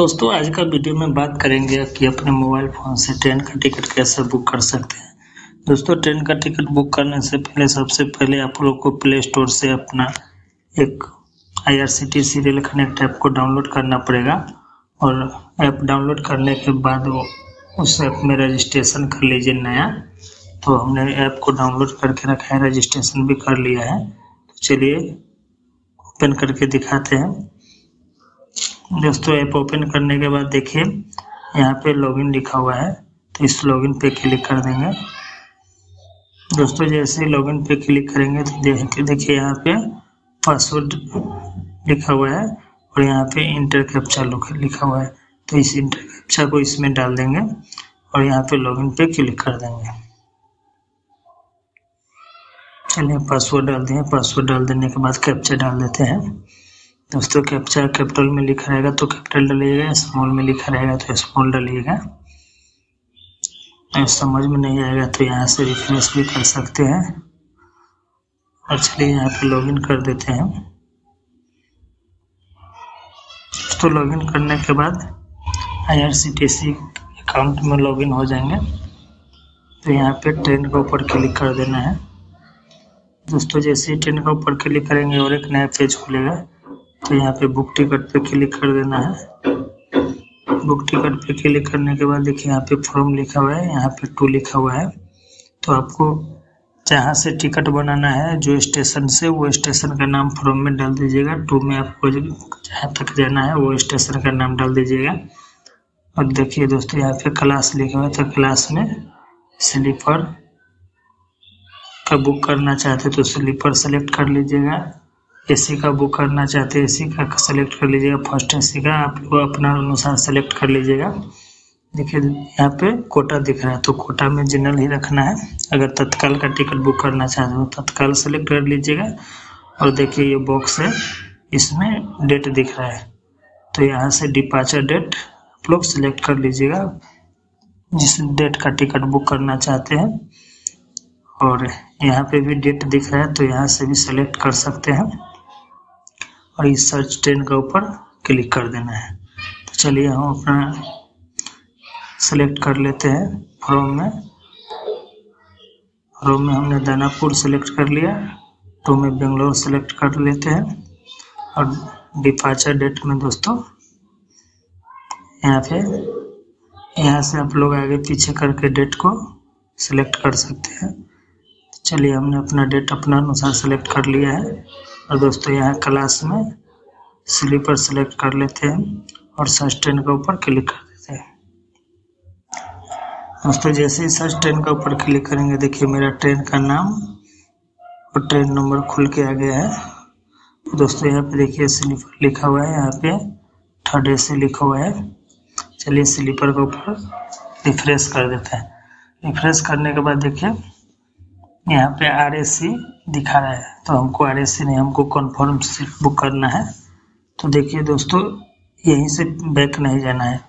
दोस्तों, आज का वीडियो में बात करेंगे कि अपने मोबाइल फ़ोन से ट्रेन का टिकट कैसे बुक कर सकते हैं। दोस्तों, ट्रेन का टिकट बुक करने से पहले, सबसे पहले आप लोग को प्ले स्टोर से अपना एक I R C T C rail connect app को डाउनलोड करना पड़ेगा और ऐप डाउनलोड करने के बाद वो उस ऐप में रजिस्ट्रेशन कर लीजिए नया। तो हमने ऐप को डाउनलोड करके रखा है, रजिस्ट्रेशन भी कर लिया है। तो चलिए, ओपन करके दिखाते हैं। दोस्तों ऐप ओपन करने के बाद देखिए, यहाँ पे लॉगिन लिखा हुआ है तो इस लॉगिन पे क्लिक कर देंगे। दोस्तों, जैसे लॉगिन पे क्लिक करेंगे तो देखिए यहाँ पे पासवर्ड लिखा हुआ है, और यहाँ पे इंटर कैप्चा लिखा हुआ है तो इस इंटर कैप्चा को इसमें डाल देंगे, और यहाँ पे लॉगिन पे क्लिक कर देंगे। चलिए पासवर्ड डाल दिए पासवर्ड डाल देने के बाद कैप्चा डाल देते हैं। दोस्तों कैप्चर कैपिटल में लिखा रहेगा तो कैपिटल डलिएगा स्मॉल में लिखा रहेगा तो स्मॉल डालिएगा। समझ में नहीं आएगा तो यहाँ से रिफ्रेश भी कर सकते हैं। और चलिए यहाँ पे लॉगिन कर देते हैं। तो लॉगिन करने के बाद I R C T C account में लॉगिन हो जाएँगे। तो यहाँ पे ट्रेन के ऊपर क्लिक कर देना है। दोस्तों, जैसे ही ट्रेन के ऊपर क्लिक करेंगे और एक नया पेज खुलेगा यहाँ पे बुक टिकट पे क्लिक कर देना है। बुक टिकट पे क्लिक करने के बाद देखिए यहाँ पे फॉर्म लिखा हुआ है, यहाँ पे टू लिखा हुआ है। तो आपको जहाँ से टिकट बनाना है, जो स्टेशन से, वो स्टेशन का नाम फॉर्म में डाल दीजिएगा। टू में आपको जहाँ तक जाना है, वो स्टेशन का नाम डाल दीजिएगा। और देखिए दोस्तों, यहाँ पे क्लास लिखा हुआ है तो क्लास में स्लीपर का बुक करना चाहते तो स्लीपर सेलेक्ट कर लीजिएगा। एसी का बुक करना चाहते हैं, एसी का सेलेक्ट कर लीजिएगा। फ़र्स्ट एसी का आप लोग अपना अनुसार सेलेक्ट कर लीजिएगा। देखिए, यहाँ पे कोटा दिख रहा है तो कोटा में जनरल ही रखना है। अगर तत्काल का टिकट बुक करना चाहते हो, तत्काल सेलेक्ट कर लीजिएगा। और देखिए, ये बॉक्स है, इसमें डेट दिख रहा है। तो यहाँ से डिपार्चर डेट आप लोग सिलेक्ट कर लीजिएगा। जिस डेट का टिकट बुक करना चाहते हैं, और यहाँ पे भी डेट दिख रहा है तो यहाँ से भी सेलेक्ट कर सकते हैं। और इस सर्च ट्रेन के ऊपर क्लिक कर देना है। तो चलिए हम अपना सेलेक्ट कर लेते हैं फ्रॉम में। फ्रॉम में हमने दानापुर सेलेक्ट कर लिया। टू में बेंगलोर सेलेक्ट कर लेते हैं। और डिपार्चर डेट में दोस्तों, यहाँ पे, यहाँ से आप लोग आगे पीछे करके डेट को सिलेक्ट कर सकते हैं। चलिए हमने अपना डेट अपना अनुसार सेलेक्ट कर लिया है। और दोस्तों यहाँ क्लास में स्लीपर सेलेक्ट कर लेते हैं और सर्च ट्रेन के ऊपर क्लिक कर देते हैं। दोस्तों, जैसे ही सर्च ट्रेन के ऊपर क्लिक करेंगे, देखिए मेरा ट्रेन का नाम और ट्रेन नंबर खुल के आ गया है। दोस्तों, यहाँ पे देखिए स्लीपर लिखा हुआ है, यहाँ पे थर्ड ए सी लिखा हुआ है। चलिए स्लीपर के ऊपर रिफ्रेश कर देते हैं। रिफ्रेश करने के बाद देखिए यहाँ पे आर दिखा रहा है। तो हमको आर नहीं हमको कन्फर्म सीट बुक करना है। तो देखिए दोस्तों, यहीं से बैक नहीं जाना है।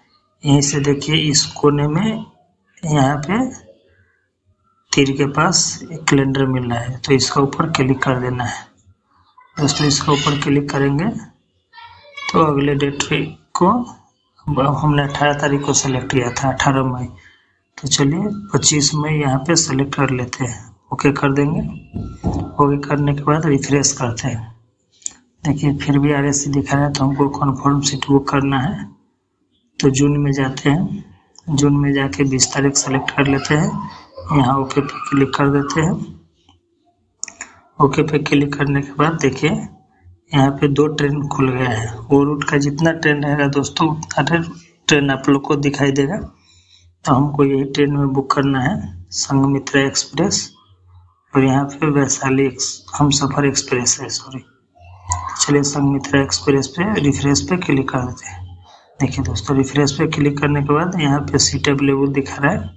यहीं से देखिए इस कोने में यहाँ पे तीर के पास एक कैलेंडर मिल रहा है। तो इसका ऊपर क्लिक कर देना है। दोस्तों, इसका ऊपर क्लिक करेंगे तो अगले डेट को हमने अठारह तारीख को सेलेक्ट किया था, अठारह मई। तो चलिए पच्चीस मई यहाँ पे सेलेक्ट कर लेते हैं। ओके कर देंगे। ओके करने के बाद रिफ्रेश करते हैं। देखिए, फिर भी आर एस दिखा रहा है तो हमको कन्फर्म सीट बुक करना है। तो जून में जाते हैं। जून में जाके बीस तारीख सेलेक्ट कर लेते हैं। यहाँ ओके पे क्लिक कर देते हैं। ओके पे क्लिक करने के बाद देखिए, यहाँ पे दो ट्रेन खुल गया है। वो रूट का जितना ट्रेन रहेगा दोस्तों, उतना ट्रेन आप लोग को दिखाई देगा। तो हमको यही ट्रेन में बुक करना है। संगमित्रा एक्सप्रेस और यहाँ पे वैशाली हम सफ़र एक्सप्रेस है सॉरी चलिए संगमित्रा एक्सप्रेस पे रिफ्रेश पे क्लिक कर देते हैं। देखिए दोस्तों, रिफ्रेश पे क्लिक करने के बाद यहाँ पे सीट अवेलेबल दिखा रहा है।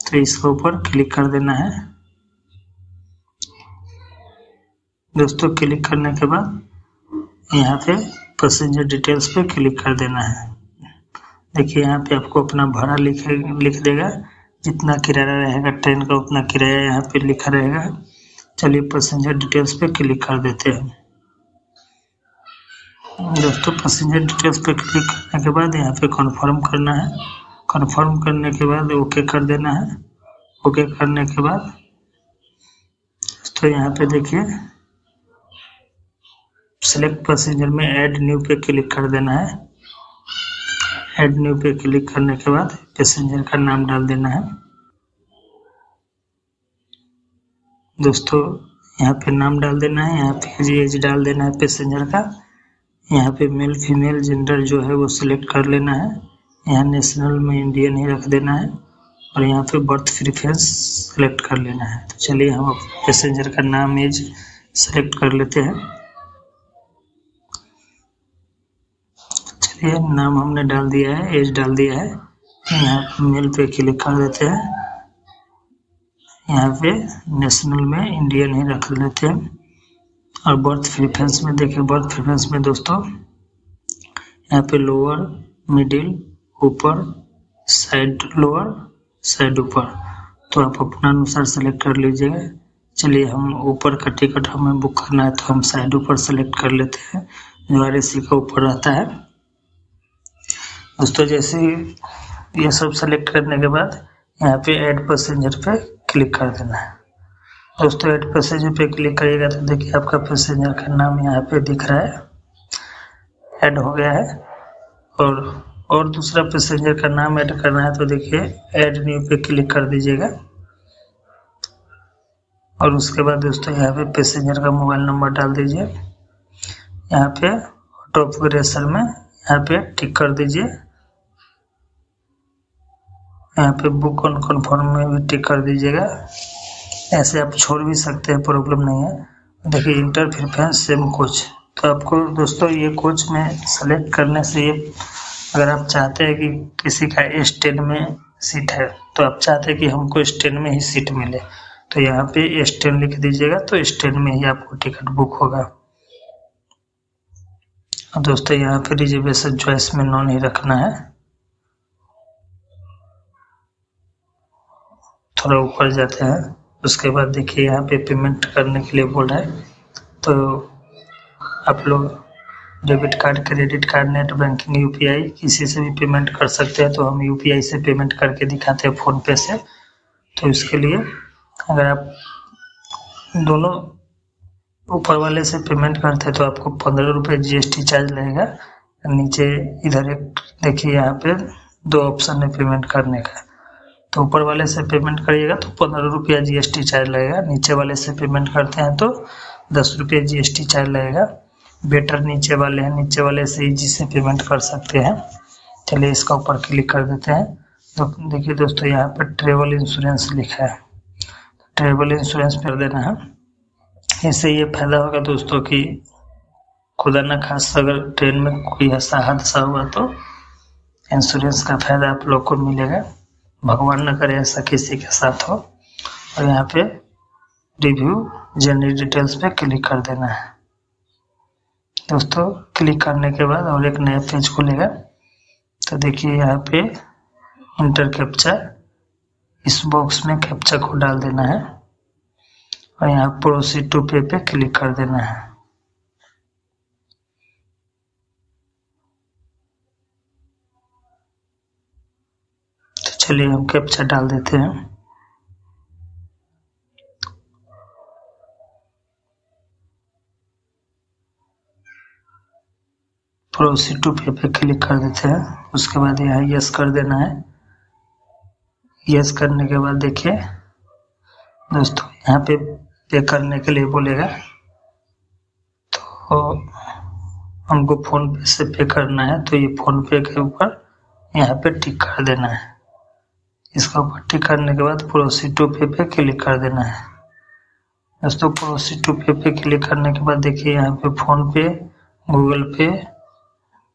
तो इसके ऊपर क्लिक कर देना है। दोस्तों, क्लिक करने के बाद यहाँ पे पैसेंजर डिटेल्स पे क्लिक कर देना है। देखिए यहाँ पे आपको अपना भाड़ा लिख लिख देगा। जितना किराया रहेगा, ट्रेन का उतना किराया यहाँ पे लिखा रहेगा। चलिए पैसेंजर डिटेल्स पे क्लिक कर देते हैं। दोस्तों पैसेंजर डिटेल्स पे क्लिक करने के बाद यहाँ पे कन्फर्म करना है। कन्फर्म करने के बाद ओके कर देना है। ओके करने के बाद तो यहाँ पे देखिए सेलेक्ट पैसेंजर में ऐड न्यू पे क्लिक कर देना है। ऐड न्यू पे क्लिक करने के बाद पैसेंजर का नाम डाल देना है। दोस्तों, यहाँ पे नाम डाल देना है, यहाँ पे एज डाल देना है पैसेंजर का। यहाँ पे मेल फीमेल जेंडर जो है वो सिलेक्ट कर लेना है। यहाँ नेशनल में इंडियन ही रख देना है और यहाँ पे बर्थ प्रीफरेंस सेलेक्ट कर लेना है। तो चलिए हम पैसेंजर का नाम एज सेलेक्ट कर लेते हैं। चलिए नाम हमने डाल दिया है, एज डाल दिया है। यहाँ मेल पे क्लिक कर देते हैं। यहाँ पे नेशनल में इंडियन ही रख लेते हैं। और बर्थ प्रेफरेंस में देखिए बर्थ प्रेफरेंस में दोस्तों, यहाँ पे लोअर मिडिल ऊपर साइड लोअर साइड ऊपर तो आप अपना अनुसार सेलेक्ट कर लीजिएगा। चलिए, हम ऊपर का टिकट हमें बुक करना है तो हम साइड ऊपर सेलेक्ट कर लेते हैं। जो आर का ऊपर रहता है। दोस्तों, जैसे ये सब सेलेक्ट करने के बाद यहाँ पे ऐड पैसेंजर पे क्लिक कर देना है। दोस्तों ऐड पैसेंजर पे क्लिक करिएगा तो देखिए आपका पैसेंजर का नाम यहाँ पे दिख रहा है। ऐड हो गया है। और और दूसरा पैसेंजर का नाम ऐड करना है तो देखिए ऐड न्यू पे क्लिक कर दीजिएगा। और उसके बाद दोस्तों, यहाँ पे पैसेंजर का मोबाइल नंबर डाल दीजिए। यहाँ पे ऑटो ऑपरेशन में यहाँ पे टिक कर दीजिए। यहाँ पे बुक ऑन कन्फर्म में भी टिक कर दीजिएगा। ऐसे आप छोड़ भी सकते हैं प्रॉब्लम नहीं है। देखिए इंटर प्रिफरेंस सेम कोच तो आपको दोस्तों, ये कोच में सेलेक्ट करने से ये, अगर आप चाहते हैं कि किसी का एस टेन में सीट है तो आप चाहते हैं कि हमको एस टेन में ही सीट मिले तो यहाँ पे एस टेन लिख दीजिएगा तो एस टेन में ही आपको टिकट बुक होगा। दोस्तों, यहाँ पे रिजर्वेशन चॉइस में नॉन ही रखना है। थोड़ा ऊपर जाते हैं। उसके बाद देखिए यहाँ पे पेमेंट करने के लिए बोल रहा है। तो आप लोग debit card credit card net banking UPI किसी से भी पेमेंट कर सकते हैं। तो हम यूपीआई से पेमेंट करके दिखाते हैं फ़ोन पे से। तो इसके लिए अगर आप दोनों ऊपर वाले से पेमेंट करते हैं तो आपको पंद्रह रुपये जीएसटी चार्ज लगेगा। नीचे इधर एक देखिए यहाँ पे दो ऑप्शन है पेमेंट करने का। तो ऊपर वाले से पेमेंट करिएगा तो पंद्रह रुपया जीएसटी चार्ज लगेगा। नीचे वाले से पेमेंट करते हैं तो दस रुपये जीएसटी चार्ज लगेगा। बेटर नीचे वाले हैं, नीचे वाले से इजी से पेमेंट कर सकते हैं। चलिए इसका ऊपर क्लिक कर देते हैं। तो देखिए दोस्तों, यहाँ पर ट्रेवल इंश्योरेंस लिखा है। ट्रेवल इंश्योरेंस कर देना है। इससे ये फ़ायदा होगा दोस्तों कि खुदा न खास अगर ट्रेन में कोई ऐसा हादसा हुआ तो इंश्योरेंस का फ़ायदा आप लोग को मिलेगा। भगवान न करे ऐसा किसी के साथ हो, और यहाँ पे रिव्यू जनरल डिटेल्स पे क्लिक कर देना है। दोस्तों क्लिक करने के बाद और एक नया पेज खुलेगा। तो देखिए यहाँ पे इंटर कैप्चा इस बॉक्स में कैप्चा को डाल देना है। और यहाँ प्रोसीड टू पे पे क्लिक कर देना है। चलिए हम कैप्चा डाल देते हैं। प्रोसीड टू पे पे क्लिक कर देते हैं। उसके बाद यहाँ यस कर देना है। यस करने के बाद देखिए, दोस्तों यहाँ पे पे करने के लिए बोलेगा। तो हमको फ़ोन पे से पे करना है तो ये फ़ोन पे के ऊपर यहाँ पे टिक कर देना है। इसका टिक करने के बाद प्रोसीड टू पे पे क्लिक कर देना है। दोस्तों प्रोसीड टू पे पे क्लिक करने के बाद देखिए यहाँ पे फ़ोन पे, गूगल पे,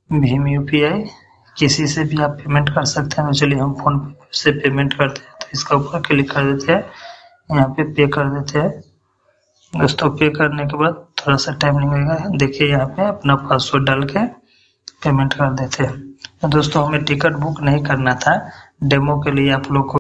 भीम यूपीआई किसी से भी आप पेमेंट कर सकते हैं। तो चलिए हम फ़ोन पे से पेमेंट करते हैं। तो इसका ऊपर क्लिक कर देते हैं। यहाँ पे पे कर देते हैं। दोस्तों, पे करने के बाद थोड़ा सा टाइम लगेगा देखिए यहाँ पे अपना पासवर्ड डाल के पेमेंट कर देते हैं। दोस्तों हमें टिकट बुक नहीं करना था। डेमो के लिए आप लोग को